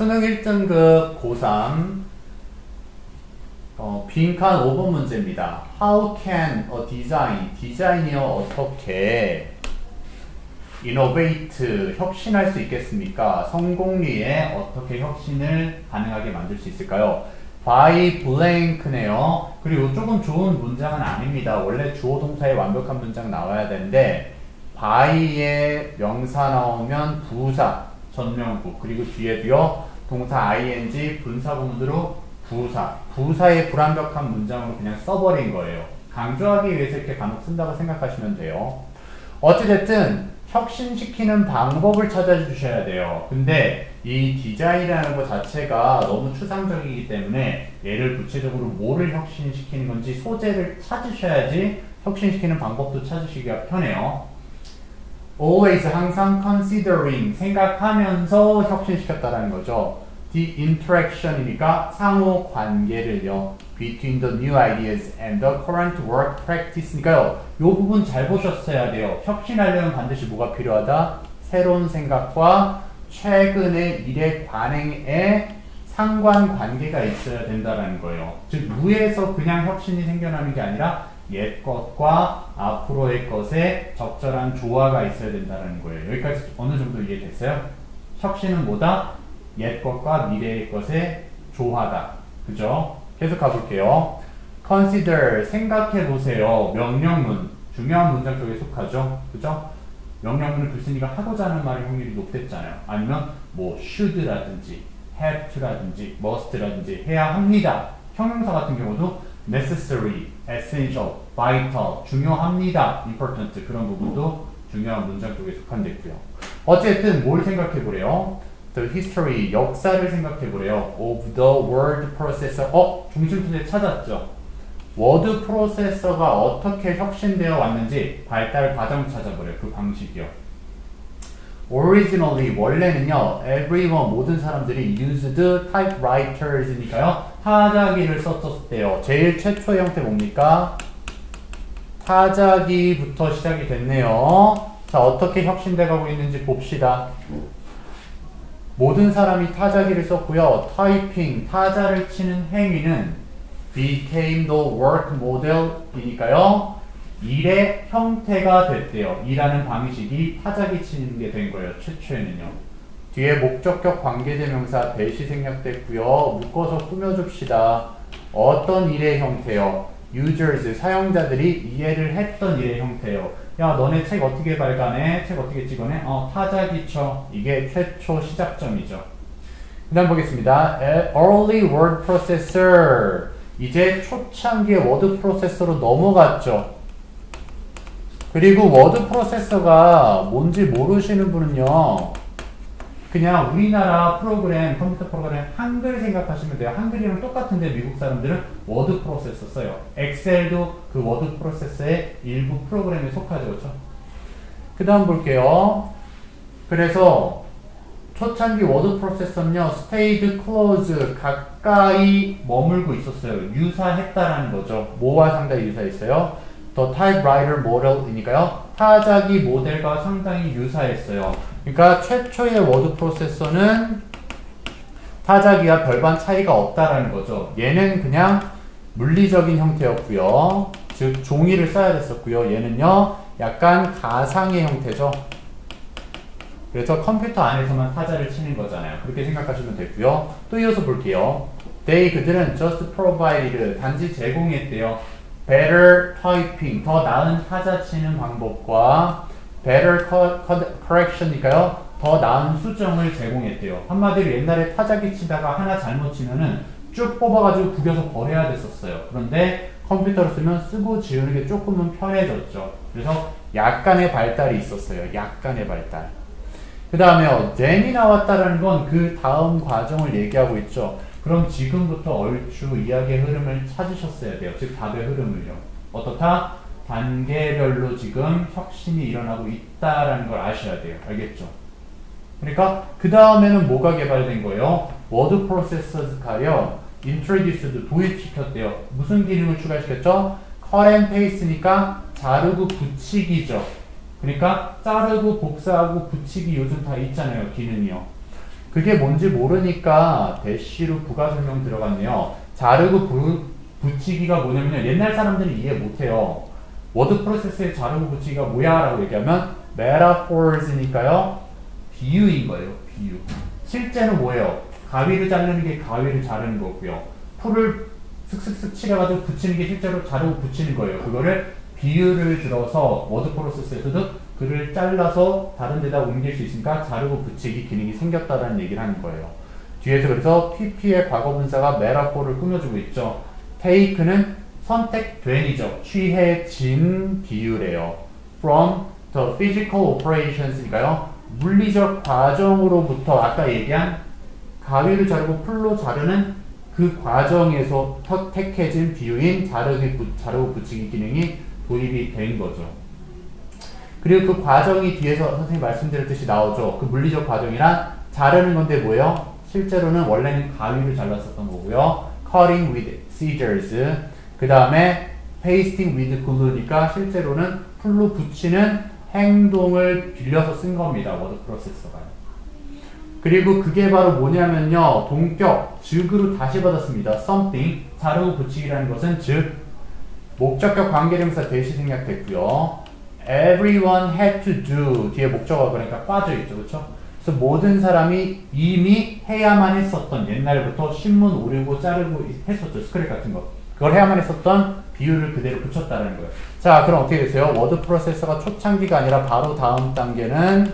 수능 1등급 고3 어, 빈칸 5번 문제입니다. How can a design, 디자인이요 어떻게 innovate, 혁신할 수 있겠습니까? 성공리에 어떻게 혁신을 가능하게 만들 수 있을까요? by blank네요. 그리고 조금 좋은 문장은 아닙니다. 원래 주어 동사의 완벽한 문장 나와야 되는데 by의 명사 나오면 부사, 전명구 그리고 뒤에도요 동사 ing 분사 구문으로 부사, 부사의 불완벽한 문장으로 그냥 써버린 거예요. 강조하기 위해서 이렇게 간혹 쓴다고 생각하시면 돼요. 어찌됐든 혁신시키는 방법을 찾아주셔야 돼요. 근데 이 디자인이라는 것 자체가 너무 추상적이기 때문에 얘를 구체적으로 뭐를 혁신시키는 건지 소재를 찾으셔야지 혁신시키는 방법도 찾으시기가 편해요. Always 항상 considering 생각하면서 혁신시켰다라는 거죠. the interaction이니까 상호 관계를요. between the new ideas and the current work practice니까요. 이 부분 잘 보셨어야 돼요. 혁신하려면 반드시 뭐가 필요하다? 새로운 생각과 최근의 일의 관행에 상관 관계가 있어야 된다는 거예요. 즉 무에서 그냥 혁신이 생겨나는 게 아니라 옛 것과 앞으로의 것에 적절한 조화가 있어야 된다는 거예요. 여기까지 어느 정도 이해됐어요? 혁신은 뭐다? 옛 것과 미래의 것의 조화다. 그죠? 계속 가볼게요. consider, 생각해 보세요. 명령문, 중요한 문장 쪽에 속하죠. 그죠? 명령문을 글쓴이가 하고자 하는 말의 확률이 높댔잖아요. 아니면 뭐 should라든지 have to라든지 must라든지 해야 합니다. 형용사 같은 경우도 necessary, essential, vital, 중요합니다, important 그런 부분도 중요한 문장 쪽에 속한댔고요. 어쨌든 뭘 생각해 보래요? The history, 역사를 생각해 보래요. Of the word processor. 어? 중심소재 찾았죠? 워드 프로세서가 어떻게 혁신되어 왔는지 발달 과정 찾아보래요. 그 방식이요. Originally, 원래는요, everyone, 모든 사람들이 used typewriters니까요, 타자기를 썼었대요. 제일 최초의 형태 뭡니까? 타자기부터 시작이 됐네요. 자, 어떻게 혁신돼 가고 있는지 봅시다. 모든 사람이 타자기를 썼고요. 타이핑, 타자를 치는 행위는 became the work model이니까요. 일의 형태가 됐대요. 일하는 방식이 타자기 치는 게 된 거예요. 최초에는요. 뒤에 목적격 관계대명사 대시 생략됐고요. 묶어서 꾸며줍시다. 어떤 일의 형태요? users, 사용자들이 이해를 했던 일의 형태요. 야 너네 책 어떻게 발간해? 책 어떻게 찍어내? 어 타자기 쳐. 이게 최초 시작점이죠. 그 다음 보겠습니다. Early Word Processor 이제 초창기의 워드 프로세서로 넘어갔죠. 그리고 워드 프로세서가 뭔지 모르시는 분은요. 그냥 우리나라 프로그램, 컴퓨터 프로그램 한글 생각하시면 돼요. 한글이랑 똑같은데 미국 사람들은 워드 프로세서 써요. 엑셀도 그 워드 프로세서의 일부 프로그램에 속하죠. 그렇죠? 그 다음 볼게요. 그래서 초창기 워드 프로세서는요. stayed close, 가까이 머물고 있었어요. 유사했다라는 거죠. 뭐와 상당히 유사했어요? The typewriter model이니까요. 타자기 모델과 상당히 유사했어요. 그러니까 최초의 워드 프로세서는 타자기와 별반 차이가 없다라는 거죠. 얘는 그냥 물리적인 형태였고요. 즉 종이를 써야 됐었고요. 얘는요. 약간 가상의 형태죠. 그래서 컴퓨터 안에서만 타자를 치는 거잖아요. 그렇게 생각하시면 되고요. 또 이어서 볼게요. They 그들은 just provided 단지 제공했대요. better typing 더 나은 타자 치는 방법과 better correction이니까요. 더 나은 수정을 제공했대요. 한마디로 옛날에 타자기 치다가 하나 잘못 치면은 쭉 뽑아가지고 구겨서 버려야 됐었어요. 그런데 컴퓨터로 쓰면 쓰고 지우는 게 조금은 편해졌죠. 그래서 약간의 발달이 있었어요. 약간의 발달. 그 다음에 then이 나왔다는 건 그 다음 과정을 얘기하고 있죠. 그럼 지금부터 얼추 이야기의 흐름을 찾으셨어야 돼요. 즉 답의 흐름을요. 어떻다? 단계별로 지금 혁신이 일어나고 있다라는 걸 아셔야 돼요. 알겠죠? 그러니까 그 다음에는 뭐가 개발된 거예요? 워드 프로세서가요. introduced 도입시켰대요. 무슨 기능을 추가시켰죠? and paste니까 자르고 붙이기죠. 그러니까 자르고 복사하고 붙이기 요즘 다 있잖아요. 기능이요. 그게 뭔지 모르니까 대시로 부가 설명 들어갔네요. 자르고 부, 붙이기가 뭐냐면 옛날 사람들은 이해 못해요. 워드 프로세스의 자르고 붙이기가 뭐야? 라고 얘기하면 metaphors니까요. 비유인 거예요. 비유. 실제는 뭐예요? 가위를 자르는 게 가위를 자르는 거고요. 풀을 슥슥슥 칠해가지고 붙이는 게 실제로 자르고 붙이는 거예요. 그거를 비유를 들어서 워드 프로세스에서도 글을 잘라서 다른 데다 옮길 수 있으니까 자르고 붙이기 기능이 생겼다는 얘기를 하는 거예요. 뒤에서 그래서 PP의 과거분사가 메라포를 꾸며주고 있죠. take는 선택된이죠. 취해진 비유래요. from the physical operations니까요. 물리적 과정으로부터 아까 얘기한 가위를 자르고 풀로 자르는 그 과정에서 택해진 비유인 자르기, 자르고 붙이기 기능이 도입이 된 거죠. 그리고 그 과정이 뒤에서 선생님 말씀드렸듯이 나오죠. 그 물리적 과정이란 자르는 건데 뭐예요? 실제로는 원래는 가위를 잘랐었던 거고요. cutting with scissors. 그 다음에 pasting with glue니까 실제로는 풀로 붙이는 행동을 빌려서 쓴 겁니다. 워드 프로세서가. 그리고 그게 바로 뭐냐면요. 동격, 즉으로 다시 받았습니다. something, 자르고 붙이기라는 것은 즉, 목적격 관계대명사 that이 생략됐고요. everyone had to do 뒤에 목적어 그러니까 빠져있죠. 그렇죠? 그래서 모든 사람이 이미 해야만 했었던 옛날부터 신문 오리고 자르고 했었죠. 스크랩 같은 거. 그걸 해야만 했었던 비유를 그대로 붙였다는 거예요. 자, 그럼 어떻게 되세요? 워드 프로세서가 초창기가 아니라 바로 다음 단계는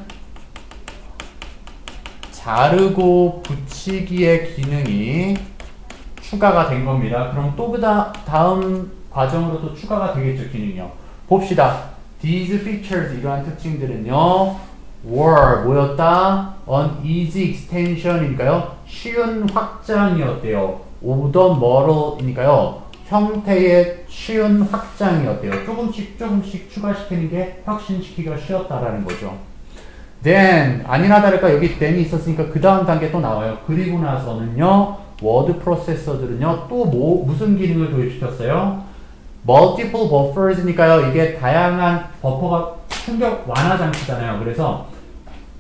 자르고 붙이기의 기능이 추가가 된 겁니다. 그럼 또 그 다음 과정으로 또 추가가 되겠죠, 기능이요. 봅시다. These features, 이러한 특징들은요, were, 뭐였다? an easy extension이니까요, 쉬운 확장이었대요. the model이니까요, 형태의 쉬운 확장이었대요. 조금씩 조금씩 추가시키는 게 혁신시키기가 쉬웠다라는 거죠. then 아니나 다를까 여기 then이 있었으니까 그 다음 단계 또 나와요. 그리고 나서는요 워드 프로세서들은요 또 뭐 무슨 기능을 도입시켰어요? multiple buffers니까요 이게 다양한 버퍼가 충격 완화 장치잖아요. 그래서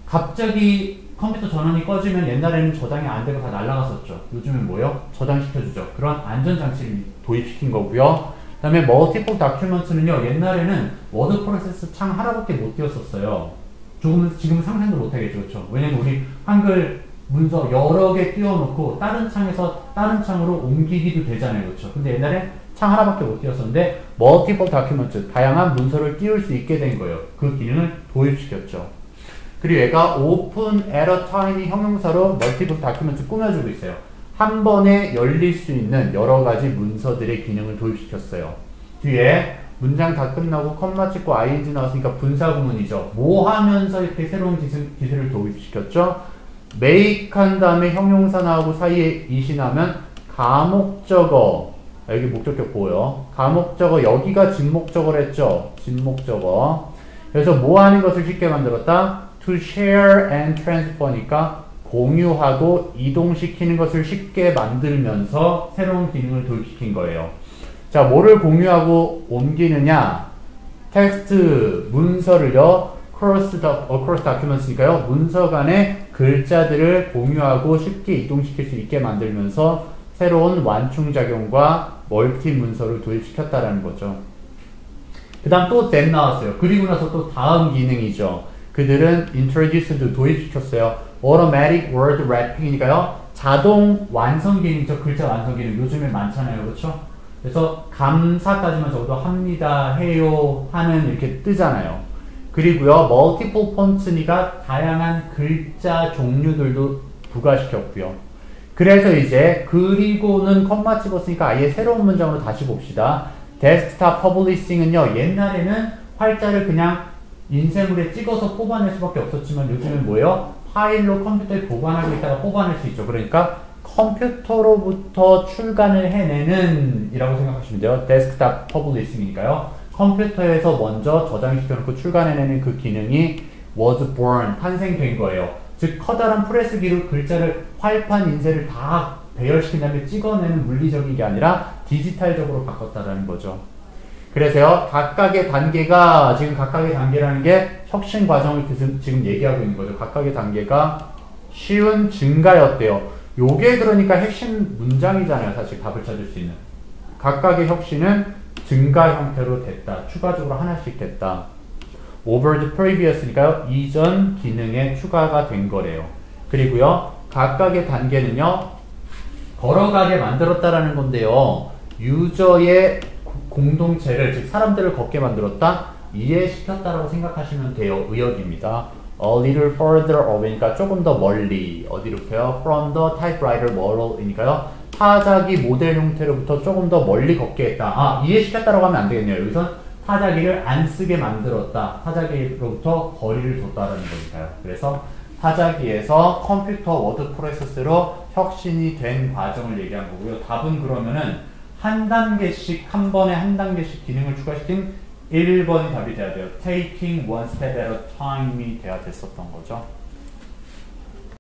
갑자기 컴퓨터 전원이 꺼지면 옛날에는 저장이 안 되고 다 날라갔었죠. 요즘은 뭐요? 저장시켜주죠. 그런 안전장치를 도입시킨 거고요. 그 다음에 multiple document는요. 옛날에는 워드 프로세스 창 하나밖에 못 띄웠었어요. 조금 지금은 상상도 못하겠죠. 그렇죠? 왜냐면 우리 한글 문서 여러 개 띄워놓고 다른 창에서 다른 창으로 옮기기도 되잖아요. 그렇죠? 근데 옛날에 창 하나밖에 못 띄웠었는데 multiple document 다양한 문서를 띄울 수 있게 된 거예요. 그 기능을 도입시켰죠. 그리고 얘가 open at a time이 형용사로 multiple document 꾸며주고 있어요. 한 번에 열릴 수 있는 여러 가지 문서들의 기능을 도입시켰어요. 뒤에 문장 다 끝나고 컴마 찍고 ing 나왔으니까 분사구문이죠. 뭐 하면서 이렇게 새로운 기술, 기술을 도입시켰죠? make 한 다음에 형용사 나오고 사이에 이시 나면 가목적어 여기 목적격 보여. 가목적어 여기가 진목적어랬죠? 진목적어. 그래서 뭐 하는 것을 쉽게 만들었다? To share and transfer니까 공유하고 이동시키는 것을 쉽게 만들면서 새로운 기능을 도입시킨 거예요. 자, 뭐를 공유하고 옮기느냐? 텍스트, 문서를요, cross, across documents니까요, 문서 간의 글자들을 공유하고 쉽게 이동시킬 수 있게 만들면서 새로운 완충작용과 멀티 문서를 도입시켰다라는 거죠. 그 다음 또 then 나왔어요. 그리고 나서 또 다음 기능이죠. 그들은 introduced 도입시켰어요. automatic word wrapping이니까요. 자동 완성 기능이죠. 글자 완성 기능. 요즘에 많잖아요. 그렇죠? 그래서 감사까지만 적어도 합니다, 해요, 하는 이렇게 뜨잖아요. 그리고요. multiple fonts니까 다양한 글자 종류들도 부과시켰고요. 그래서 이제 그리고는 컴마 찍었으니까 아예 새로운 문장으로 다시 봅시다. desktop publishing은요. 옛날에는 활자를 그냥 인쇄물에 찍어서 뽑아낼 수밖에 없었지만 요즘은 뭐예요? 파일로 컴퓨터에 보관하고 있다가 뽑아낼 수 있죠. 그러니까 컴퓨터로부터 출간을 해내는 이라고 생각하시면 돼요. desktop publishing이니까요. 컴퓨터에서 먼저 저장시켜놓고 출간해내는 그 기능이 was born, 탄생된 거예요. 즉 커다란 프레스기로 글자를 활판 인쇄를 다 배열시킨 다음에 찍어내는 물리적인 게 아니라 디지털적으로 바꿨다라는 거죠. 그래서요, 각각의 단계가, 지금 각각의 단계라는 게 혁신 과정을 지금 얘기하고 있는 거죠. 각각의 단계가 쉬운 증가였대요. 요게 그러니까 핵심 문장이잖아요. 사실 답을 찾을 수 있는. 각각의 혁신은 증가 형태로 됐다. 추가적으로 하나씩 됐다. over the previous니까요. 이전 기능에 추가가 된 거래요. 그리고요. 각각의 단계는요. 걸어가게 만들었다라는 건데요. 유저의 공동체를 즉 사람들을 걷게 만들었다. 이해시켰다라고 생각하시면 돼요. 의역입니다. A little further away니까 조금 더 멀리 어디로부터요? From the typewriter model이니까요. 타자기 모델 형태로부터 조금 더 멀리 걷게 했다. 아 이해시켰다라고 하면 안 되겠네요. 여기선 타자기를 안 쓰게 만들었다. 타자기로부터 거리를 뒀다라는 거니까요. 그래서 타자기에서 컴퓨터 워드 프로세스로 혁신이 된 과정을 얘기한 거고요. 답은 그러면은 한 단계씩 한 번에 한 단계씩 기능을 추가시킨 1번이 답이 돼야 돼요. Taking one step at a time이 돼야 됐었던 거죠.